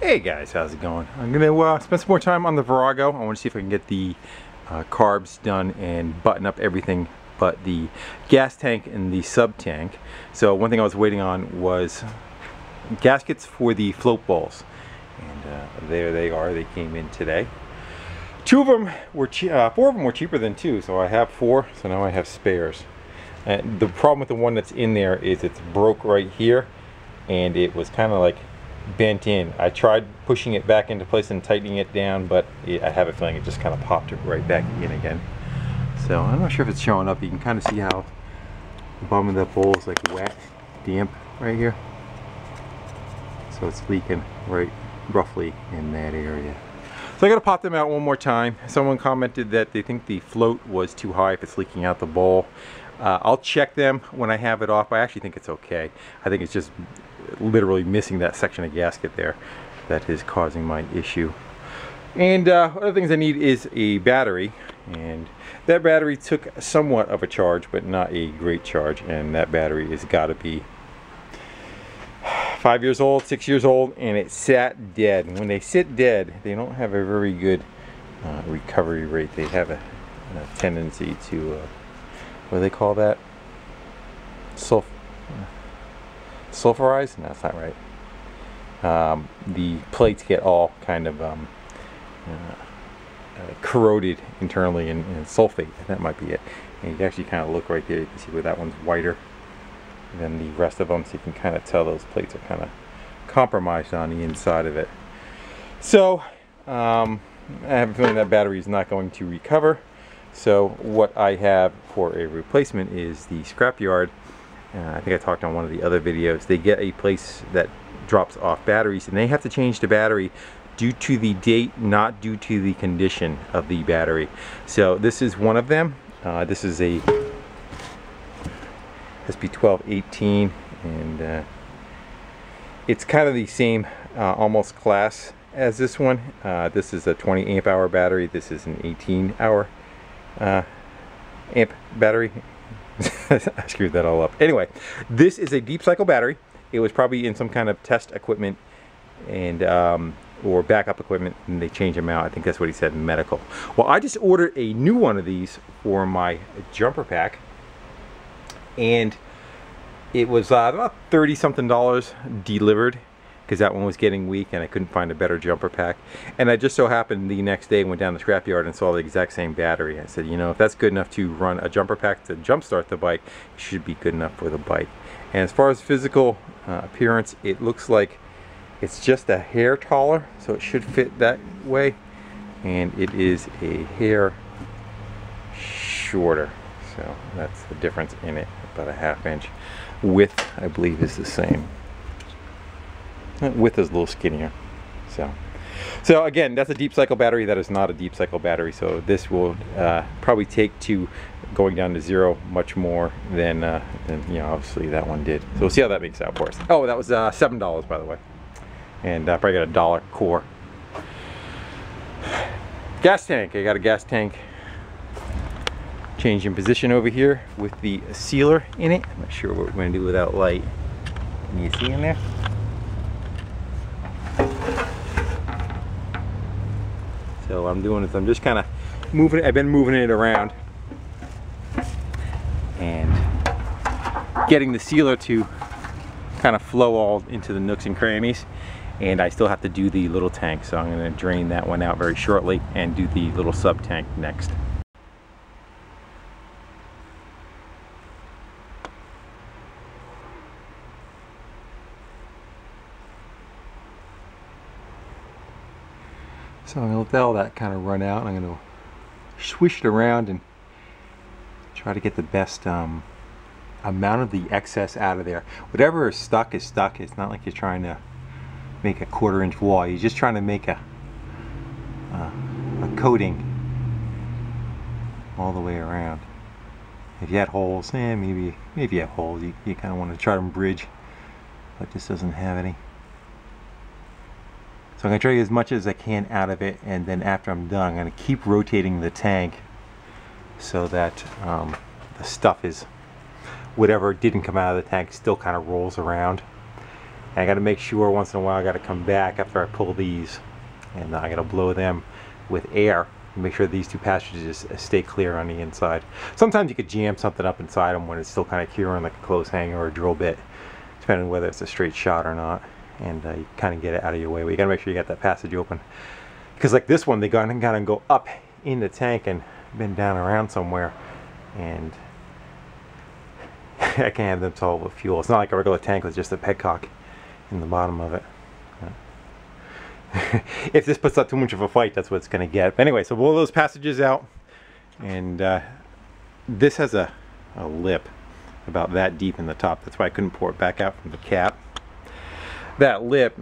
Hey guys, how's it going? I'm gonna uh, spend some more time on the Virago. I want to see if I can get the uh, carbs done and button up everything but the gas tank and the sub tank. So one thing I was waiting on was gaskets for the float bowls. And uh, there they are, they came in today. Two of them were, uh, four of them were cheaper than two, so I have four, so now I have spares. And the problem with the one that's in there is it's broke right here, and it was kind of like bent in. I tried pushing it back into place and tightening it down, but I have a feeling it just kind of popped it right back in again. So I'm not sure if it's showing up. You can kind of see how the bottom of that bowl is like wet, damp right here. So it's leaking right roughly in that area. So I gotta pop them out one more time. Someone commented that they think the float was too high if it's leaking out the bowl. Uh, I'll check them when I have it off. I actually think it's okay. I think it's just literally missing that section of gasket there that is causing my issue. And uh, other things I need is a battery. And that battery took somewhat of a charge, but not a great charge. And that battery has got to be five years old, six years old, and it sat dead. when they sit dead, they don't have a very good uh, recovery rate. They have a, a tendency to, uh, what do they call that? Sulf sulfurize? No, that's not right. Um, the plates get all kind of um, uh, uh, corroded internally in, in, sulfate. That might be it. And you can actually kind of look right there. You can see where that one's whiter than the rest of them. So you can kind of tell those plates are kind of compromised on the inside of it. So um, I have a feeling that battery is not going to recover. So what I have for a replacement is the scrapyard uh, I think I talked on one of the other videos, they get a place that drops off batteries and they have to change the battery due to the date, not due to the condition of the battery. So this is one of them. Uh, this is a SP1218 and uh, it's kind of the same uh, almost class as this one. Uh, this is a 20 amp hour battery. This is an 18 hour uh, amp battery I screwed that all up. Anyway, this is a deep cycle battery. It was probably in some kind of test equipment and um, or backup equipment and they change them out. I think that's what he said, medical. Well, I just ordered a new one of these for my jumper pack and it was uh, about 30 something dollars delivered because that one was getting weak and I couldn't find a better jumper pack. And I just so happened the next day went down the scrapyard and saw the exact same battery. I said, you know, if that's good enough to run a jumper pack to jumpstart the bike, it should be good enough for the bike. And as far as physical uh, appearance, it looks like it's just a hair taller, so it should fit that way. And it is a hair shorter. So that's the difference in it, about a half inch. Width, I believe, is the same width is a little skinnier. So, so again, that's a deep cycle battery. That is not a deep cycle battery. So this will uh, probably take to going down to zero much more than, uh, than, you know, obviously that one did. So we'll see how that makes out for us. Oh, that was uh, $7 by the way. And I uh, probably got a dollar core. Gas tank, I got a gas tank change in position over here with the sealer in it. I'm not sure what we're gonna do without light. Can you see in there? What I'm doing is I'm just kind of moving it, I've been moving it around and getting the sealer to kind of flow all into the nooks and crannies and I still have to do the little tank so I'm going to drain that one out very shortly and do the little sub tank next. So I'm going to let all that kind of run out. And I'm going to swish it around and try to get the best um, amount of the excess out of there. Whatever is stuck is stuck. It's not like you're trying to make a quarter inch wall. You're just trying to make a, uh, a coating all the way around. If you had holes, eh, maybe, maybe you have holes. You, you kind of want to try to bridge, but this doesn't have any. So I'm going to try to get as much as I can out of it and then after I'm done I'm going to keep rotating the tank so that um, the stuff is whatever didn't come out of the tank still kind of rolls around And I got to make sure once in a while I got to come back after I pull these and I got to blow them with air to make sure these two passages stay clear on the inside. Sometimes you could jam something up inside them when it's still kind of curing like a clothes hanger or a drill bit depending on whether it's a straight shot or not and uh, you kind of get it out of your way but you got to make sure you got that passage open because like this one they got to kind of go up in the tank and bend down around somewhere and I can't have them solve with fuel. It's not like a regular tank with just a petcock in the bottom of it. if this puts up too much of a fight, that's what it's to get. But anyway, so blow those passages out. And uh, this has a, a lip about that deep in the top. That's why I couldn't pour it back out from the cap. That lip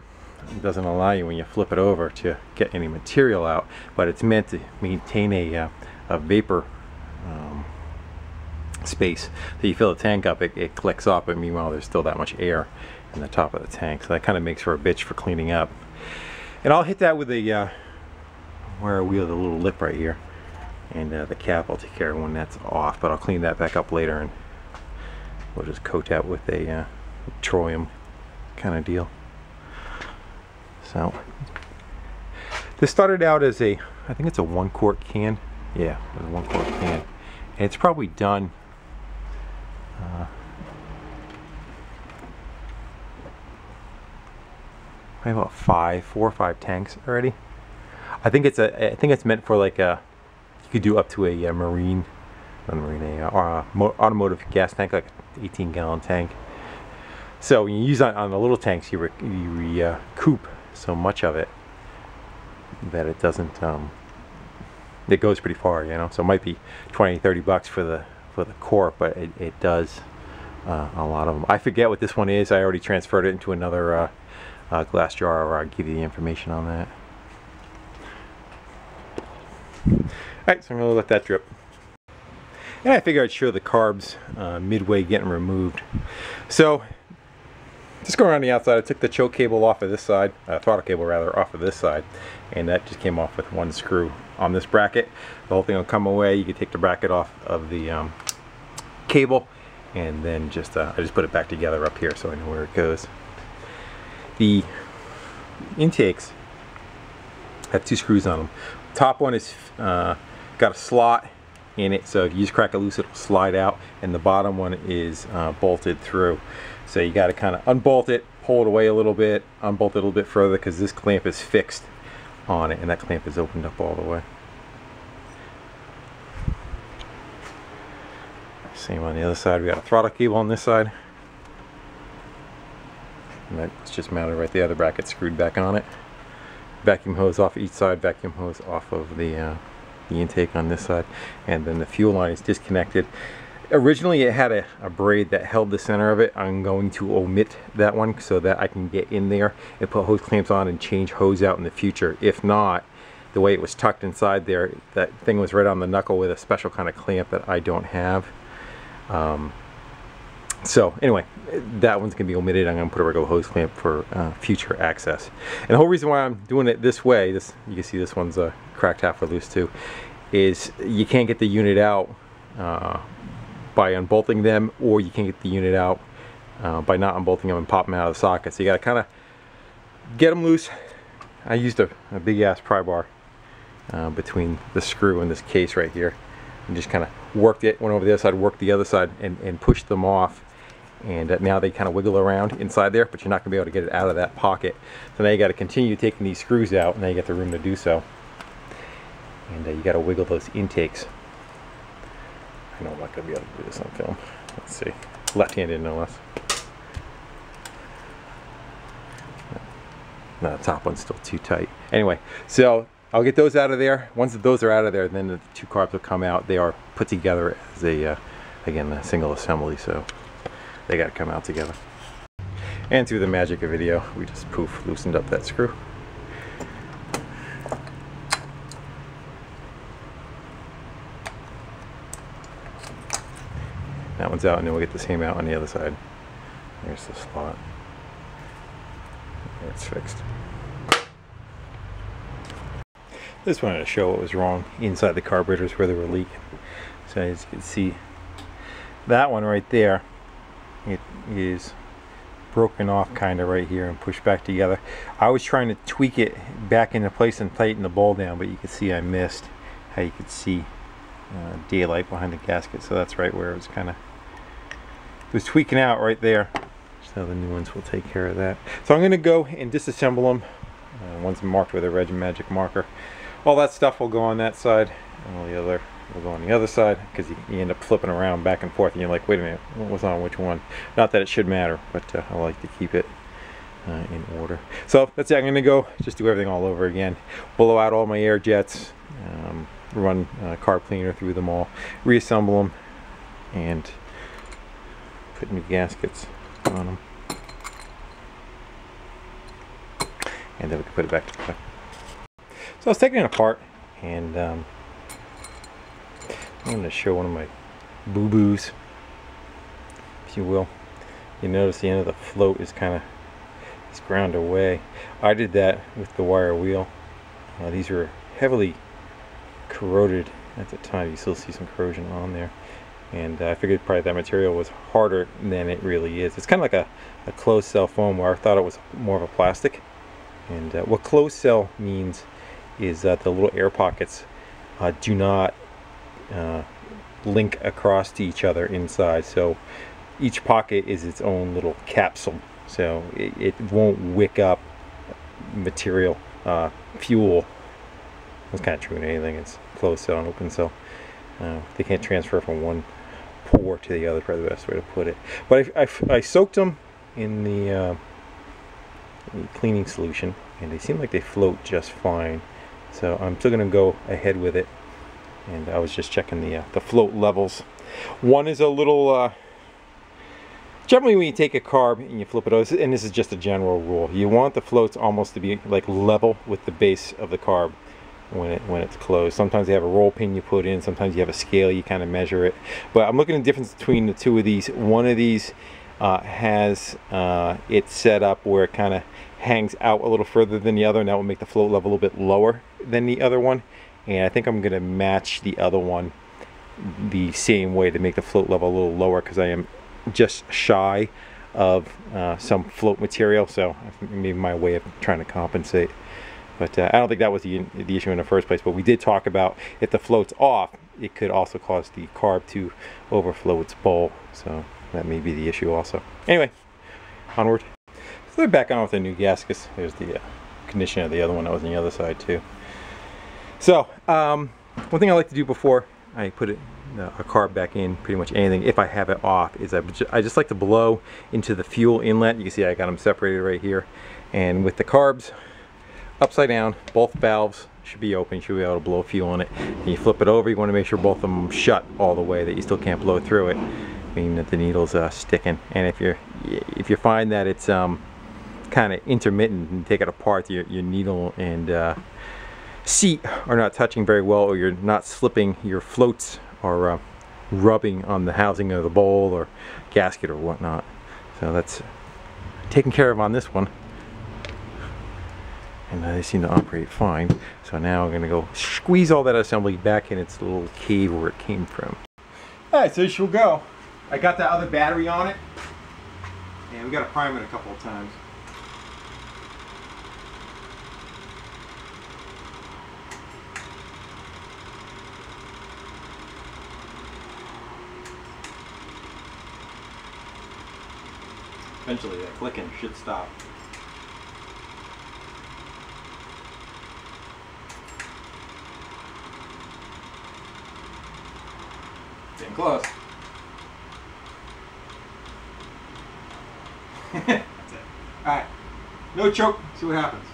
doesn't allow you when you flip it over to get any material out, but it's meant to maintain a, uh, a vapor um, space. So you fill the tank up, it, it clicks up, but meanwhile there's still that much air in the top of the tank. So that kind of makes for a bitch for cleaning up. And I'll hit that with a uh, wire wheel, the little lip right here. And uh, the cap I'll take care of when that's off, but I'll clean that back up later and we'll just coat that with a uh, petroleum kind of deal. So this started out as a, I think it's a one quart can. Yeah, a one quart can. And it's probably done uh, have about five, four or five tanks already. I think it's a, I think it's meant for like a, you could do up to a, a marine, not marine, a, uh, automotive gas tank, like 18 gallon tank. So when you use on, on the little tanks, you, re, you recoup uh, so much of it that it doesn't, um, it goes pretty far, you know. So it might be 20, 30 bucks for the for the core, but it, it does uh, a lot of them. I forget what this one is. I already transferred it into another uh, uh, glass jar, or I'll give you the information on that. Alright, so I'm to let that drip. And I figured I'd show the carbs uh, midway getting removed. So just going around the outside, I took the choke cable off of this side, uh, throttle cable rather, off of this side, and that just came off with one screw on this bracket. The whole thing will come away. You can take the bracket off of the um, cable, and then just uh, I just put it back together up here so I know where it goes. The intakes have two screws on them. Top one is uh, got a slot in it, so if you just crack it loose, it'll slide out, and the bottom one is uh, bolted through. So you got to kind of unbolt it, pull it away a little bit, unbolt it a little bit further because this clamp is fixed on it and that clamp is opened up all the way. Same on the other side, we got a throttle cable on this side. And that's just mounted right there, the bracket screwed back on it. Vacuum hose off each side, vacuum hose off of the, uh, the intake on this side. And then the fuel line is disconnected originally it had a, a, braid that held the center of it. I'm going to omit that one so that I can get in there and put hose clamps on and change hose out in the future. If not the way it was tucked inside there that thing was right on the knuckle with a special kind of clamp that I don't have. Um, so anyway that one's gonna be omitted. I'm gonna put a regular hose clamp for uh, future access. And the whole reason why I'm doing it this way this you can see this one's uh, cracked half or loose too is you can't get the unit out uh, by unbolting them or you can get the unit out uh, by not unbolting them and popping them out of the socket. So you got to kind of get them loose. I used a, a big ass pry bar uh, between the screw and this case right here and just kind of worked it, went over the other side, worked the other side and, and pushed them off and uh, now they kind of wiggle around inside there but you're not going to be able to get it out of that pocket. So now you got to continue taking these screws out and now you get the room to do so. And uh, you got to wiggle those intakes I'm not going to be able to do this on film. Let's see. Left-handed, no less. No, the top one's still too tight. Anyway, so I'll get those out of there. Once those are out of there, then the two carbs will come out. They are put together as a, uh, again, a single assembly, so they got to come out together. And through the magic of video, we just poof, loosened up that screw. That one's out and then we'll get the same out on the other side. There's the slot. There it's fixed. Just wanted to show what was wrong inside the carburetors where they were leaking. So as you can see, that one right there, it is broken off kind of right here and pushed back together. I was trying to tweak it back into place and tighten the bowl down, but you can see I missed how you could see uh, daylight behind the gasket. So that's right where it was kind of, was tweaking out right there. So the new ones will take care of that. So I'm going to go and disassemble them. Uh, one's marked with a Reg Magic marker. All that stuff will go on that side, and all the other will go on the other side because you, you, end up flipping around back and forth, and you're like, wait a minute, what was on which one? Not that it should matter, but uh, I like to keep it uh, in order. So that's it. I'm going to go just do everything all over again. Blow out all my air jets, um, run uh, carb cleaner through them all, reassemble them, and put new gaskets on them. And then we can put it back together. So I was taking it apart and um, I'm going to show one of my boo-boos, if you will. You notice the end of the float is kind of it's ground away. I did that with the wire wheel. Uh, these are heavily corroded at the time. You still see some corrosion on there and uh, I figured probably that material was harder than it really is. It's kind of like a, a closed cell foam where I thought it was more of a plastic. And uh, what closed cell means is that the little air pockets uh, do not uh, link across to each other inside. So each pocket is its own little capsule. So it, it won't wick up material, uh, fuel. That's kind of true in anything. It's closed cell and open cell. Uh, they can't transfer from one pore to the other, probably the best way to put it. But I, I, I soaked them in the, uh, cleaning solution and they seem like they float just fine. So I'm still going to go ahead with it. And I was just checking the, uh, the float levels. One is a little, uh, generally when you take a carb and you flip it over, and this is just a general rule, you want the floats almost to be like level with the base of the carb when it when it's closed. Sometimes they have a roll pin you put in, sometimes you have a scale you kind of measure it. But I'm looking at the difference between the two of these. One of these uh, has uh, it set up where it kind of hangs out a little further than the other and that will make the float level a little bit lower than the other one. And I think I'm going to match the other one the same way to make the float level a little lower because I am just shy of uh, some float material so maybe my way of trying to compensate. But uh, I don't think that was the, the issue in the first place. But we did talk about if the float's off, it could also cause the carb to overflow its bowl. So that may be the issue also. Anyway, onward. So they're back on with the new gaskets. There's the uh, condition of the other one that was on the other side too. So um, one thing I like to do before I put it uh, a carb back in pretty much anything if I have it off is I, I just like to blow into the fuel inlet you can see I got them separated right here and with the carbs upside down. Both valves should be open. You should be able to blow fuel in it. And you flip it over, you want to make sure both of them shut all the way, that you still can't blow through it, meaning that the needle's uh, sticking. And if you're if you find that it's um, kind of intermittent and take it apart, your, your needle and uh, seat are not touching very well, or you're not slipping, your floats are uh, rubbing on the housing of the bowl or gasket or whatnot. So that's taken care of on this one and they seem to operate fine. So now I'm gonna go squeeze all that assembly back in its little cave where it came from. All right, so this will go. I got that other battery on it, and we got to prime it a couple of times. Eventually that clicking should stop. Close. That's it. Alright. No choke. See what happens.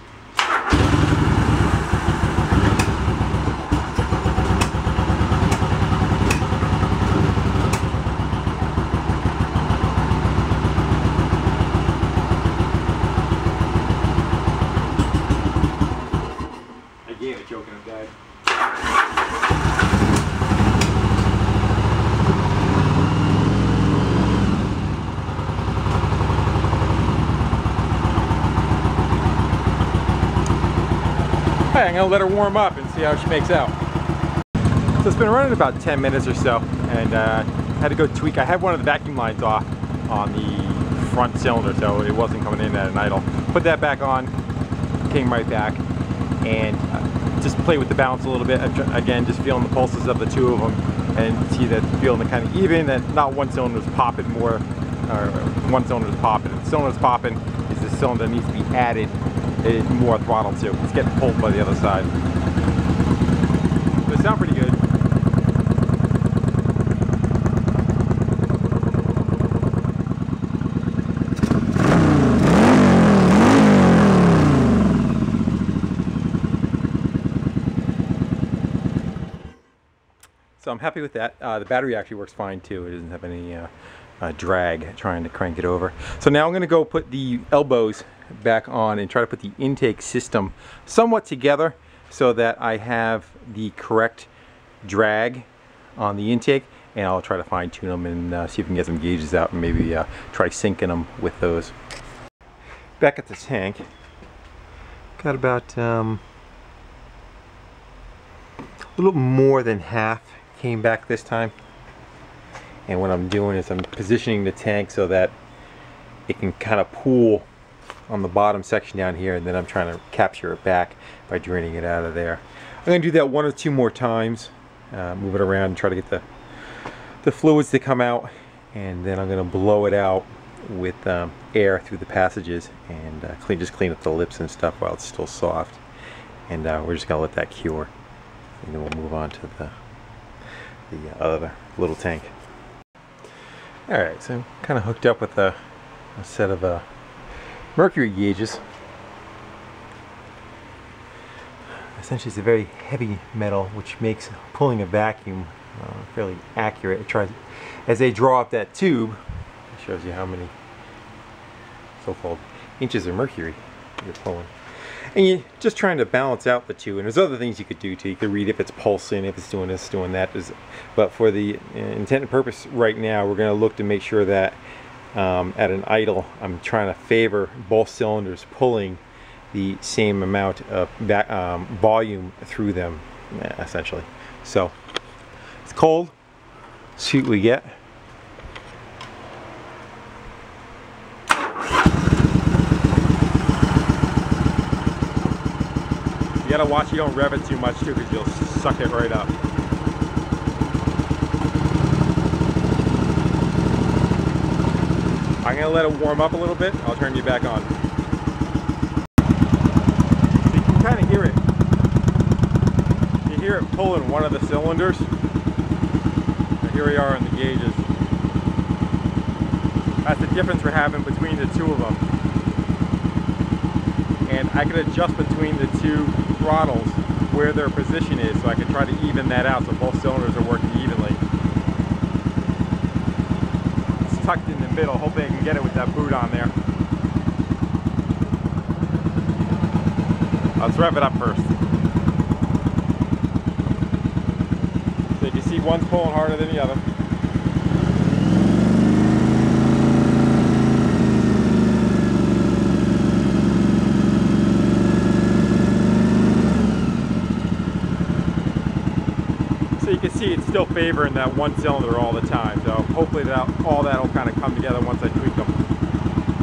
Okay, I'm gonna let her warm up and see how she makes out. So it's been running about 10 minutes or so and uh, had to go tweak. I had one of the vacuum lines off on the front cylinder, so it wasn't coming in at an idle. Put that back on, came right back, and uh, just play with the balance a little bit. Again, just feeling the pulses of the two of them, and see that feeling kind of even, that not one cylinder is popping more, or one cylinder is popping. If the cylinder is popping, is the cylinder needs to be added more throttle too. It's getting pulled by the other side. But it sounds pretty good. So I'm happy with that. Uh, the battery actually works fine too. It doesn't have any uh, uh, drag trying to crank it over. So now I'm going to go put the elbows back on and try to put the intake system somewhat together so that I have the correct drag on the intake and I'll try to fine tune them and uh, see if we can get some gauges out and maybe uh, try syncing them with those. Back at the tank, got about um, a little more than half came back this time and what I'm doing is I'm positioning the tank so that it can kind of pool on the bottom section down here and then I'm trying to capture it back by draining it out of there. I'm going to do that one or two more times uh, move it around and try to get the the fluids to come out and then I'm going to blow it out with um, air through the passages and uh, clean just clean up the lips and stuff while it's still soft and uh, we're just going to let that cure and then we'll move on to the the other little tank. Alright, so I'm kind of hooked up with a, a set of uh, mercury gauges. Essentially it's a very heavy metal which makes pulling a vacuum uh, fairly accurate. It tries, as they draw up that tube, it shows you how many so-called inches of mercury you're pulling and you're just trying to balance out the two and there's other things you could do too you could read if it's pulsing if it's doing this doing that but for the uh, intended purpose right now we're going to look to make sure that um, at an idle I'm trying to favor both cylinders pulling the same amount of um, volume through them essentially. So it's cold. See what we get. You gotta watch you don't rev it too much too because you'll suck it right up. I'm gonna let it warm up a little bit. I'll turn you back on. You can kind of hear it. You hear it pulling one of the cylinders. And here we are on the gauges. That's the difference we're having between the two of them. And I can adjust between the two throttles where their position is so I can try to even that out so both cylinders are working evenly. It's tucked in middle, hoping I can get it with that boot on there. Let's rev it up first. So you can see one's pulling harder than the other. So you can see it's still favoring that one cylinder all the time. Hopefully that all that will kind of come together once I tweak them.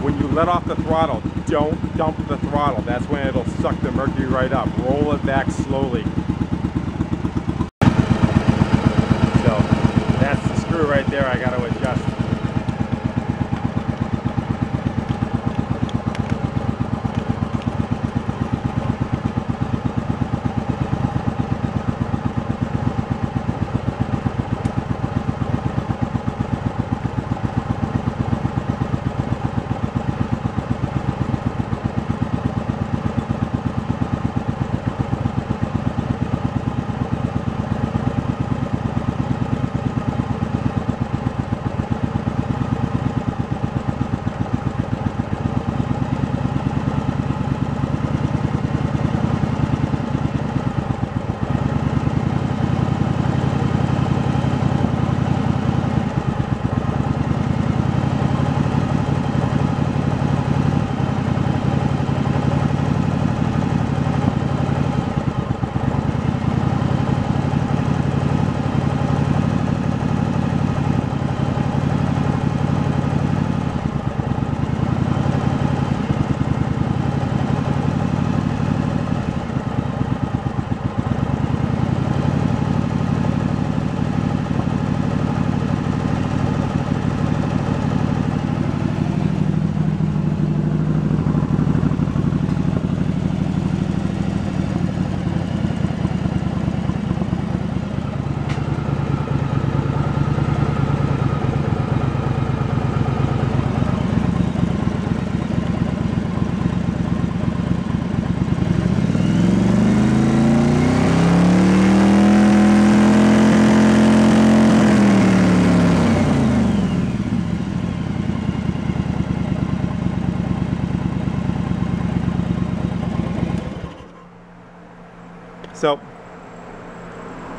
When you let off the throttle, don't dump the throttle. That's when it'll suck the mercury right up. Roll it back slowly. So that's the screw right there I got to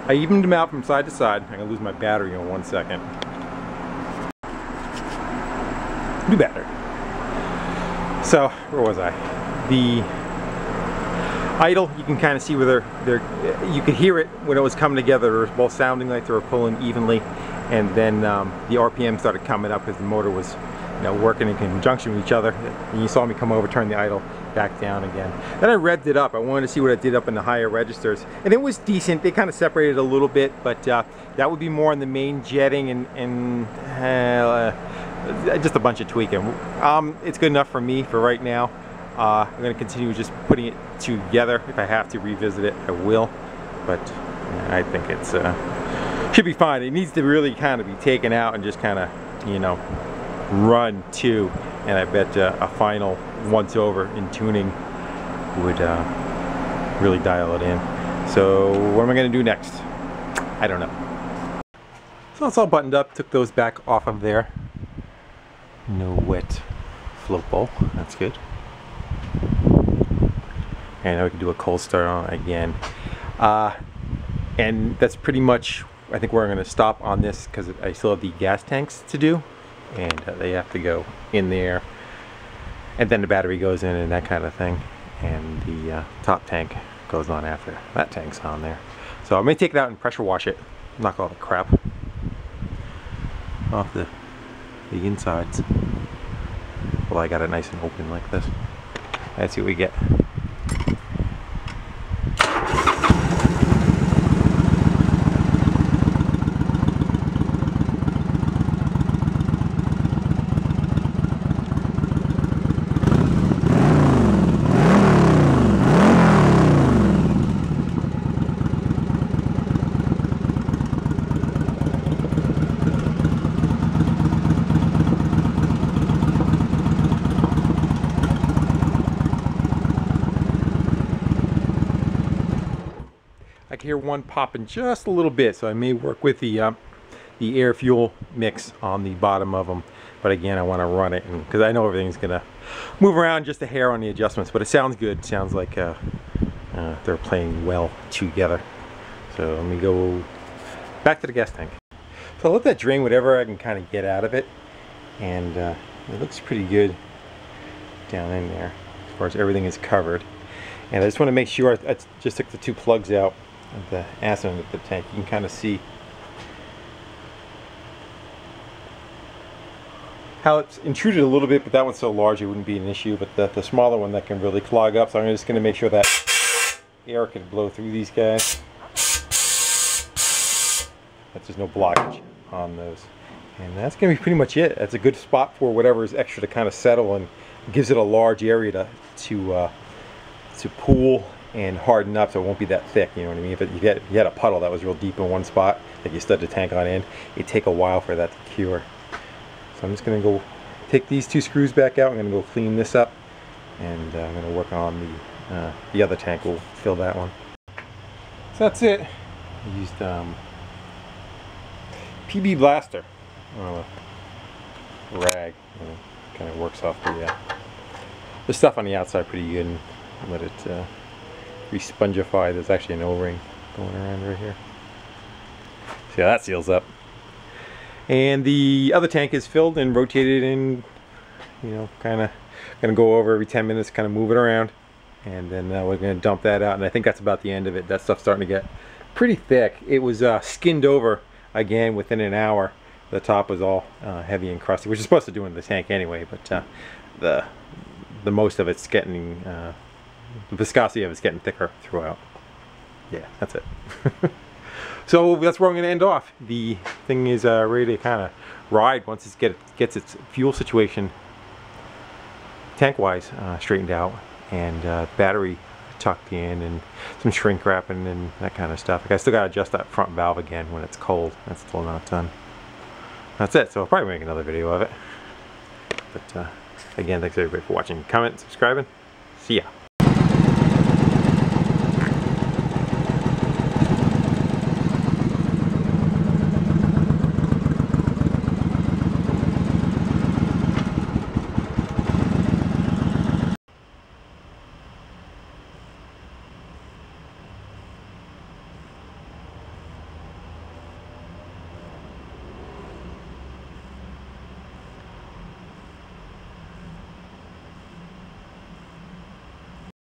I evened them out from side to side. I'm gonna lose my battery in one second. New battery. So where was I? The idle, you can kind of see where they're, they're, you could hear it when it was coming together. Both sounding like they were pulling evenly. And then um, the RPM started coming up because the motor was you know, working in conjunction with each other. And you saw me come over, turn the idle back down again. Then I revved it up. I wanted to see what it did up in the higher registers. And it was decent. They kind of separated a little bit, but uh, that would be more on the main jetting and, and uh, just a bunch of tweaking. Um, it's good enough for me for right now. Uh, I'm going to continue just putting it together. If I have to revisit it, I will. But I think it's uh, should be fine. It needs to really kind of be taken out and just kind of, you know, run too. And I bet uh, a final once over in tuning would uh, really dial it in. So what am I going to do next? I don't know. So it's all buttoned up. Took those back off of there. No wet float bowl. That's good. And now we can do a cold start on again. Uh, and that's pretty much, I think where I'm going to stop on this because I still have the gas tanks to do. And uh, they have to go in there. And then the battery goes in and that kind of thing. And the uh, top tank goes on after that tank's on there. So I may take it out and pressure wash it. Knock all the crap off the, the insides. Well, I got it nice and open like this. Let's see what we get. Hear one popping just a little bit, so I may work with the uh, the air fuel mix on the bottom of them. But again, I want to run it because I know everything's gonna move around just a hair on the adjustments. But it sounds good. It sounds like uh, uh, they're playing well together. So let me go back to the gas tank. So I'll let that drain whatever I can kind of get out of it, and uh, it looks pretty good down in there as far as everything is covered. And I just want to make sure I just took the two plugs out of the acid with the tank. You can kind of see how it's intruded a little bit, but that one's so large it wouldn't be an issue. But the, the smaller one that can really clog up, so I'm just going to make sure that air can blow through these guys. That there's no blockage on those. And that's going to be pretty much it. That's a good spot for whatever is extra to kind of settle and gives it a large area to, to, uh, to pool and harden up so it won't be that thick, you know what I mean? If it, you, had, you had a puddle that was real deep in one spot, like you stud the tank on in, it'd take a while for that to cure. So I'm just gonna go take these two screws back out, I'm gonna go clean this up, and uh, I'm gonna work on the, uh, the other tank, we'll fill that one. So that's it. I used um, PB Blaster, uh, rag, you know, kind of works off the, uh, the stuff on the outside pretty good and let it respongify. There's actually an O-ring going around right here. See how that seals up. And the other tank is filled and rotated and, you know, kind of going to go over every 10 minutes, kind of move it around. And then uh, we're going to dump that out. And I think that's about the end of it. That stuff's starting to get pretty thick. It was uh, skinned over again within an hour. The top was all uh, heavy and crusty, which is supposed to do in the tank anyway. But uh, the the most of it's getting uh, the viscosity of it's getting thicker throughout. Yeah, that's it. so that's where I'm going to end off. The thing is uh, ready to kind of ride once it get, gets its fuel situation tank-wise uh, straightened out and uh, battery tucked in and some shrink wrapping and that kind of stuff. Like I still got to adjust that front valve again when it's cold. That's still not done. That's it. So I'll probably make another video of it. But uh, again, thanks everybody for watching, commenting, subscribing. See ya.